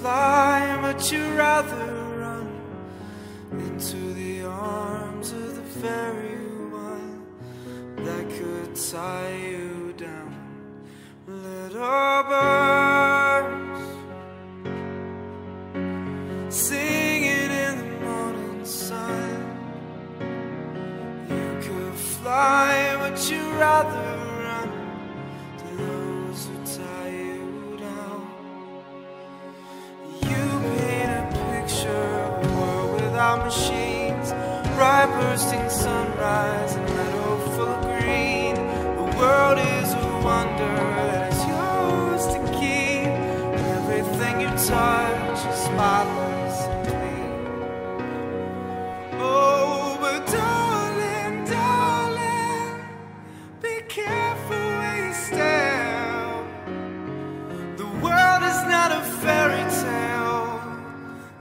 Fly, but you'd rather run into the arms of the very one that could tie you down. Little birds singing in the morning sun. You could fly, but you'd rather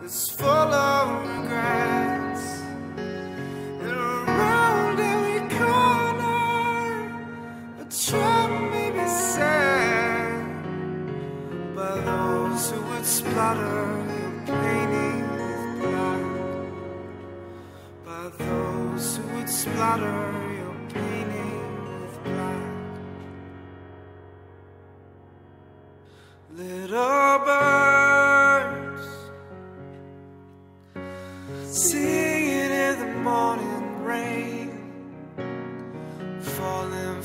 it's full of regrets. And around every corner, a trap may be set by those who would splatter your painting with blood by those who would splatter your painting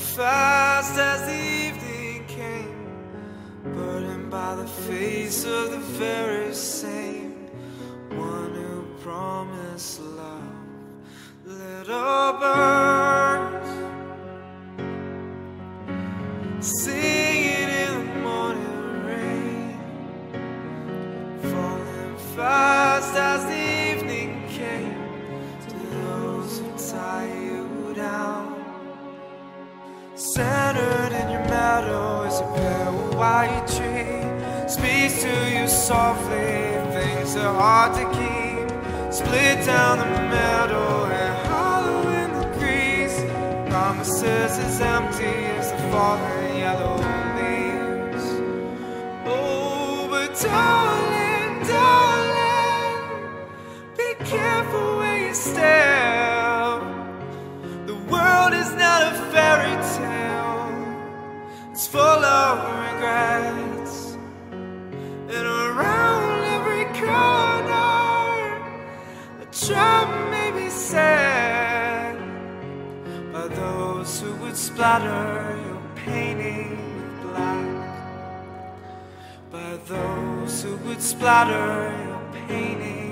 fast as the evening came, burdened by the face of the very same things are hard to keep. Split down the middle and hollow in the crease. Promises as empty as the falling yellow leaves. Oh, but time. Splatter your painting with black. By those who would splatter your painting